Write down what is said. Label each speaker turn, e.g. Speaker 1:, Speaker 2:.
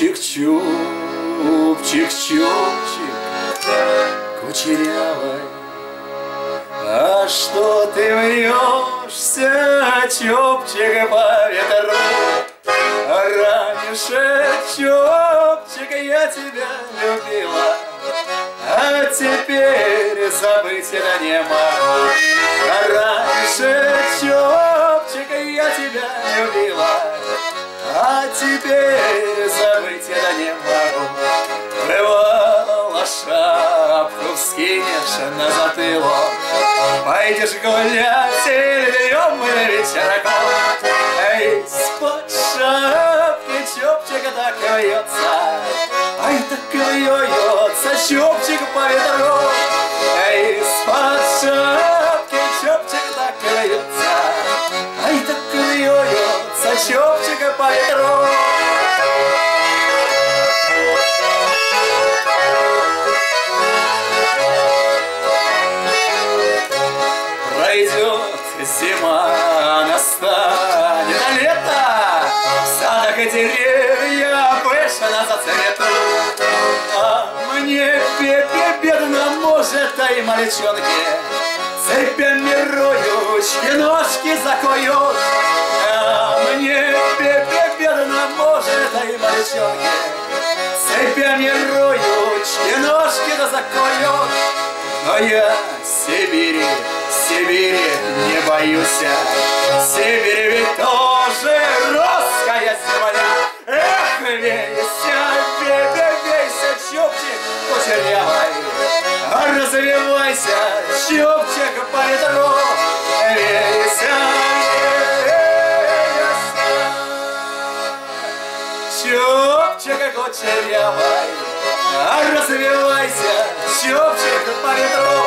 Speaker 1: Чупчик-чупчик кучерявой А что ты вьешься, чупчик, по ветру? А раньше, чупчик, я тебя любила А теперь забыть это не могу. А раньше, чупчик, я тебя любила А теперь забыть это не могу. Бывало шапку скинешь на затылок. Пойдешь гулять или днем, или вечерком Эй, спать шапки чопчик так вьется Ай, так вьется чопчик по ветру чопчик по ветру Пройдет зима, настанет лето, В садах и деревья пышно зацветут. А мне пепе бедно, может, а и мальчонки Цепями ручки, ножки закуют. А мальчонки Цепями ручки, ножки да закуют. Но я Сибири, Сибири не боюсь. Сибирь ведь тоже русская земля. Эх, вейся, бей, вейся, чупчик кучерявый. Развивайся, чупчик по вейся. Чупчик кучерявый, развивайся, чупчик по ветру.